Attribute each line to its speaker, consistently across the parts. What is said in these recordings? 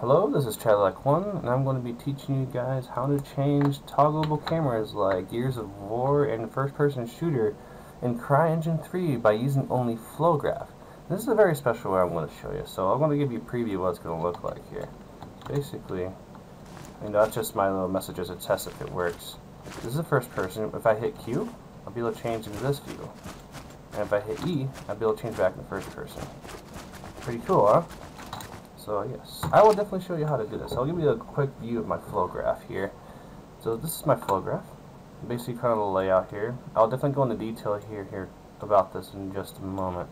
Speaker 1: Hello, this is CHADALAK1, and I'm going to be teaching you guys how to change toggleable cameras like Gears of War and first-person shooter in CryEngine 3 by using only FlowGraph. This is a very special way I'm going to show you, so I'm going to give you a preview of what it's going to look like here. Basically, know, that's just my little message as a test if it works. This is the first person. If I hit Q, I'll be able to change into this view. And if I hit E, I'll be able to change back in first person. Pretty cool, huh? So yes, I will definitely show you how to do this. I'll give you a quick view of my flow graph here. So this is my flow graph. Basically kind of the layout here. I'll definitely go into detail here here about this in just a moment.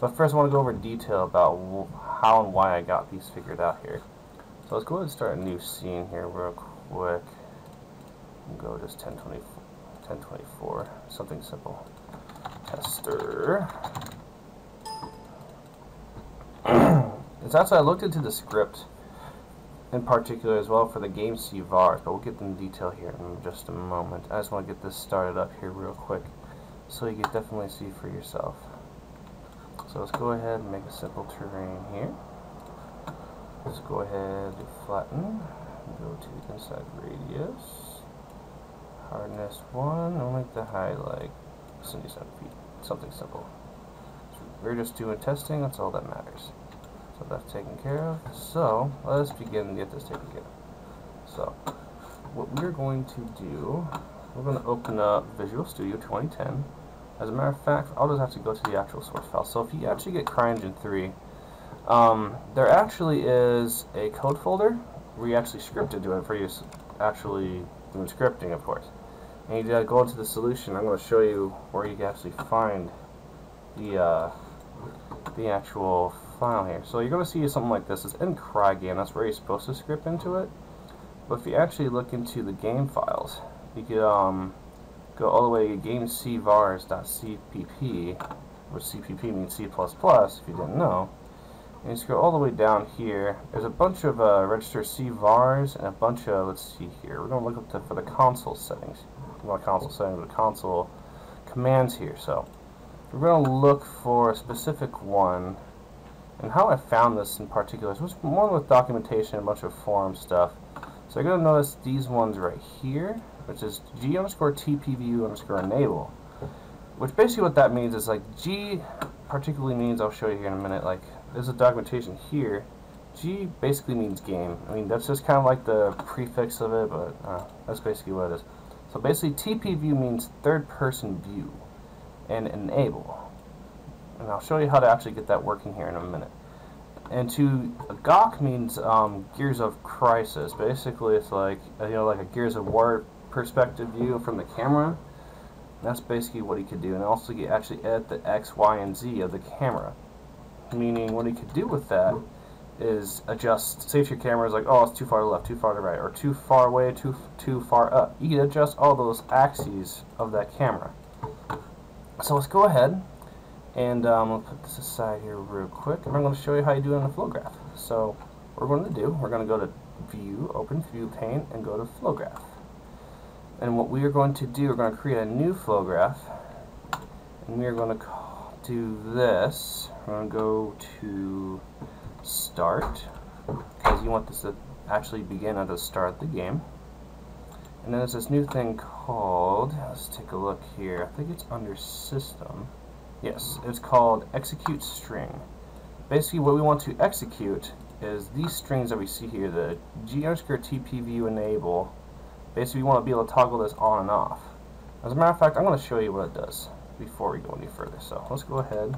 Speaker 1: But first I want to go over detail about how and why I got these figured out here. So let's go ahead and start a new scene here real quick. Go just 1024, 1024 something simple. Tester. It's actually, I looked into the script in particular as well for the game CVARs, but we'll get in detail here in just a moment. I just want to get this started up here real quick so you can definitely see for yourself. So let's go ahead and make a simple terrain here. Let's go ahead and flatten, go to inside radius, hardness 1, and make the height like 77 feet, something simple. So we're just doing testing, that's all that matters. So that's taken care of. So let's begin to get this taken care of. So what we're going to do, we're going to open up Visual Studio 2010. As a matter of fact, I'll just have to go to the actual source file. So if you actually get CryEngine 3, um, there actually is a code folder where you actually scripted doing it for you actually doing scripting, of course. And you gotta go into the solution. I'm going to show you where you can actually find the uh, the actual file here. So you're going to see something like this. It's in CryGame. That's where you're supposed to script into it. But if you actually look into the game files, you could um, go all the way to gamecvars.cpp, which CPP means C++, if you didn't know. And you scroll all the way down here. There's a bunch of uh, register CVARs and a bunch of, let's see here, we're going to look up the, for the console settings. Not console settings, but console commands here. So we're going to look for a specific one and how I found this in particular was more with documentation, a bunch of forum stuff. So you're going to notice these ones right here, which is g underscore tpview underscore enable. Which basically what that means is like g particularly means, I'll show you here in a minute, like there's a documentation here. G basically means game. I mean, that's just kind of like the prefix of it, but uh, that's basically what it is. So basically, TP view means third person view, and enable and I'll show you how to actually get that working here in a minute. And to Goc means um, Gears of Crysis. Basically, it's like you know, like a Gears of War perspective view from the camera. That's basically what he could do, and also he actually edit the X, Y, and Z of the camera. Meaning, what he could do with that is adjust. Say if your camera is like, oh, it's too far to left, too far to right, or too far away, too too far up. You can adjust all those axes of that camera. So let's go ahead and um, I'll put this aside here real quick, and I'm going to show you how you do it in the flow graph. So what we're going to do, we're going to go to View, Open View Pane, and go to Flow Graph. And what we are going to do, we're going to create a new flow graph, and we are going to do this. We're going to go to Start, because you want this to actually begin at the start of the game. And then there's this new thing called, let's take a look here, I think it's under System. Yes, it's called execute string. Basically what we want to execute is these strings that we see here, the g underscore tpview enable. Basically we want to be able to toggle this on and off. As a matter of fact, I'm going to show you what it does before we go any further. So let's go ahead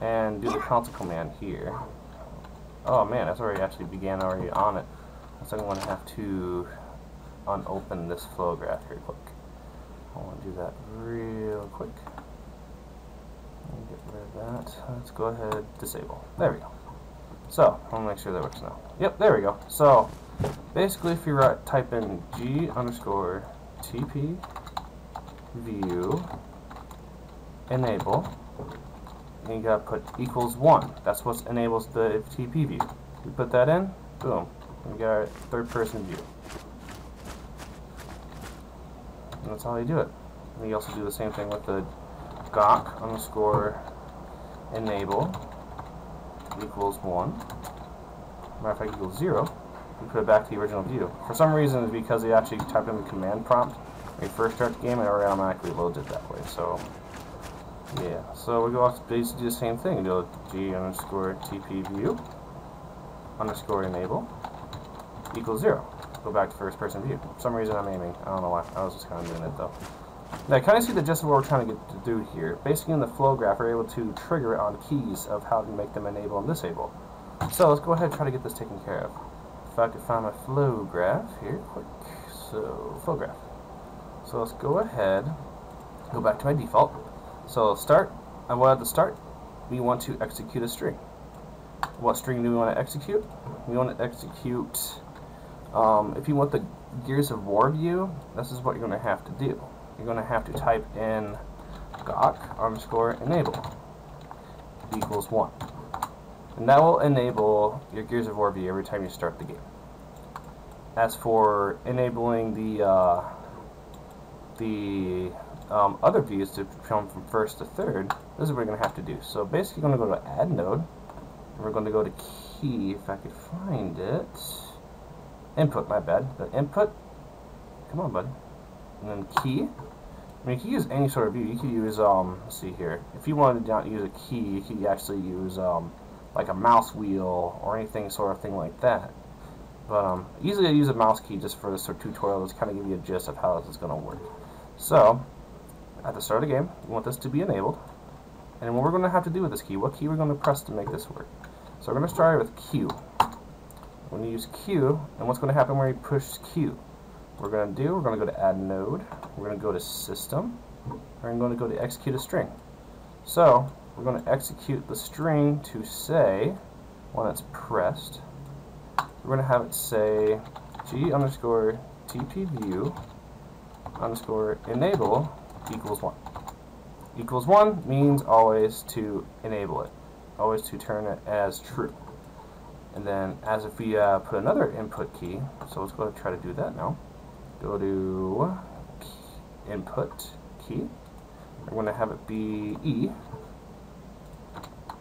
Speaker 1: and do the console command here. Oh man, that's already actually began already on it. So I'm going to have to unopen this flow graph here quick. I want to do that real quick. Get rid of that. Let's go ahead disable. There we go. So, I'll make sure that works now. Yep, there we go. So, basically if you write, type in g underscore tp view enable, and you gotta put equals 1. That's what enables the TP view. You put that in, boom, we got our third person view. And that's how you do it. And you also do the same thing with the goc underscore enable equals 1. matter of fact equals 0, we put it back to the original view. For some reason, because they actually typed in the command prompt when you first start the game, it already automatically loads it that way. So, yeah. So we go off to basically do the same thing. Do g underscore tp view underscore enable equals 0. Go back to first person view. For some reason I'm aiming. I don't know why. I was just kind of doing it though. Now, I kind of see the gist of what we're trying to get to do here. Basically, in the flow graph, we're able to trigger on keys of how to make them enable and disable. So let's go ahead and try to get this taken care of. If I could find my flow graph here, quick. So, flow graph. So let's go ahead, go back to my default. So start, what at the start, we want to execute a string. What string do we want to execute? We want to execute, um, if you want the Gears of War view, this is what you're going to have to do you're going to have to type in goc underscore enable equals 1. And that will enable your Gears of War view every time you start the game. As for enabling the uh, the um, other views to come from first to third, this is what we're going to have to do. So basically, going to go to add node. And we're going to go to key, if I could find it. Input, my bad. The input. Come on, bud and then key. I mean, you can use any sort of view. You could use, um, let's see here. If you wanted to use a key, you could actually use, um, like a mouse wheel or anything sort of thing like that. But, um, usually I use a mouse key just for this sort of tutorial to kind of give you a gist of how this is going to work. So, at the start of the game, we want this to be enabled. And what we're going to have to do with this key, what key we're going to press to make this work. So we're going to start with Q. We're going to use Q, and what's going to happen when we push Q? We're going to do, we're going to go to add node, we're going to go to system, we're going to go to execute a string. So, we're going to execute the string to say, when it's pressed, we're going to have it say g underscore tpview underscore enable equals 1. Equals 1 means always to enable it, always to turn it as true. And then as if we uh, put another input key, so let's go and try to do that now go to input key. We're going to have it be E.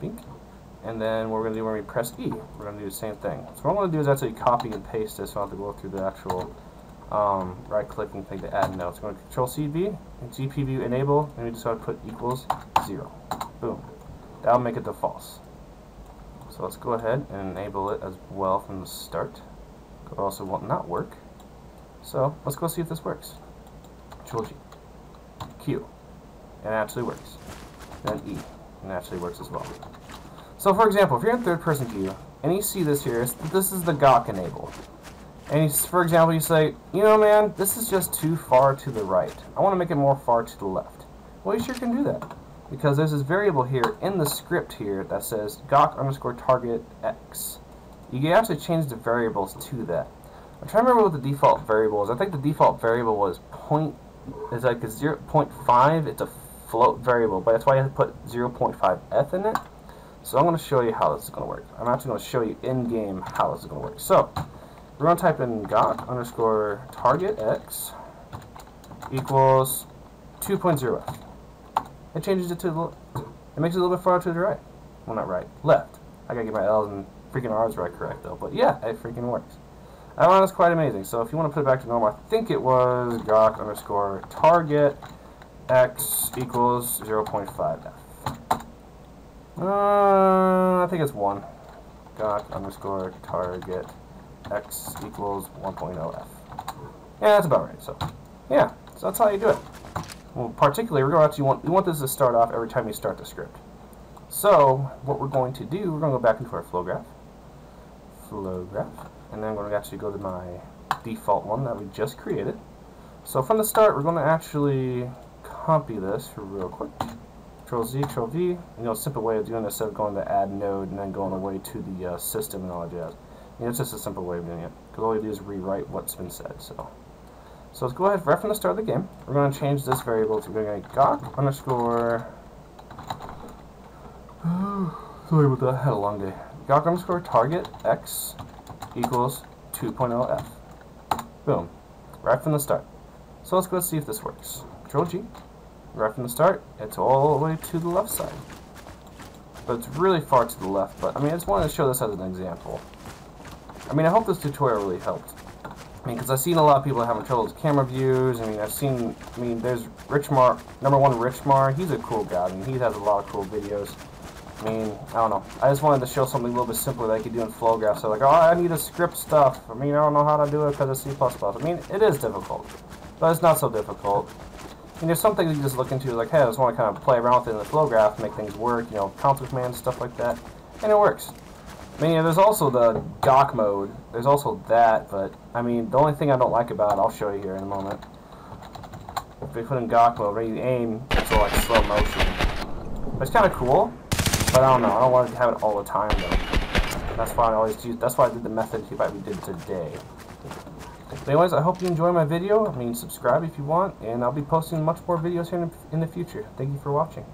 Speaker 1: Bink. And then what we're going to do when we press E, we're going to do the same thing. So what I'm going to do is actually copy and paste this so I don't have to go through the actual um, right-clicking thing to add notes. We're going to Control CV, and GPView enable, and we just want to put equals 0. Boom. That'll make it to false. So let's go ahead and enable it as well from the start. Could also will not work. So let's go see if this works. Control G. Q. It actually works. Then E. It actually works as well. So for example, if you're in third person view, and you see this here, this is the Goc enable. And you, for example, you say, you know man, this is just too far to the right. I want to make it more far to the left. Well, you sure can do that. Because there's this variable here in the script here that says goc underscore target x. You can actually change the variables to that. I'm trying to remember what the default variable is. I think the default variable was point is like a 0 0.5. It's a float variable, but that's why I have to put 0.5f in it. So I'm going to show you how this is going to work. I'm actually going to show you in-game how this is going to work. So we're going to type in goc underscore target x equals 2.0f. It changes it to the, it makes it a little bit farther to the right. Well, not right, left. I gotta get my L's and freaking R's right correct though. But yeah, it freaking works. That one is quite amazing. So if you want to put it back to normal, I think it was goc underscore target x equals 0.5f. Uh, I think it's 1. Goc underscore target x equals 1.0f. Yeah, that's about right. So, yeah, so that's how you do it. Well, particularly, we're going to actually want we want this to start off every time you start the script. So, what we're going to do, we're going to go back into our flow graph. Flow and then I'm going to actually go to my default one that we just created. So from the start, we're going to actually copy this real quick. Control Z, Control V. You know, a simple way of doing this instead of going to add node and then going away to the uh, system and all that jazz. You know, it's just a simple way of doing it. Because all you do is rewrite what's been said. So, so let's go ahead right from the start of the game. We're going to change this variable to going to goc underscore. Sorry about that. I had a long day. Goc underscore target x equals 2.0f. Boom. Right from the start. So let's go see if this works. Control G. Right from the start, it's all the way to the left side. But it's really far to the left, but I mean, I just wanted to show this as an example. I mean, I hope this tutorial really helped. I mean, because I've seen a lot of people having trouble with camera views. I mean, I've seen, I mean, there's Richmar, number one Richmar. He's a cool guy. I mean, he has a lot of cool videos. I mean, I don't know. I just wanted to show something a little bit simpler that I could do in Flowgraph. So like, oh, I need to script stuff. I mean, I don't know how to do it because of C++. I mean, it is difficult, but it's not so difficult. I mean, there's some things you just look into, like, hey, I just want to kind of play around with it in the Flowgraph, make things work, you know, console commands, stuff like that, and it works. I mean, yeah, there's also the goc mode. There's also that, but, I mean, the only thing I don't like about it, I'll show you here in a moment. If they put in goc mode, when you aim, it's all like slow motion. But it's kind of cool, but I don't know. I don't want to have it all the time, though. That's why I always use, that's why I did the method that we did today. But anyways, I hope you enjoy my video. I mean, subscribe if you want, and I'll be posting much more videos here in the future. Thank you for watching.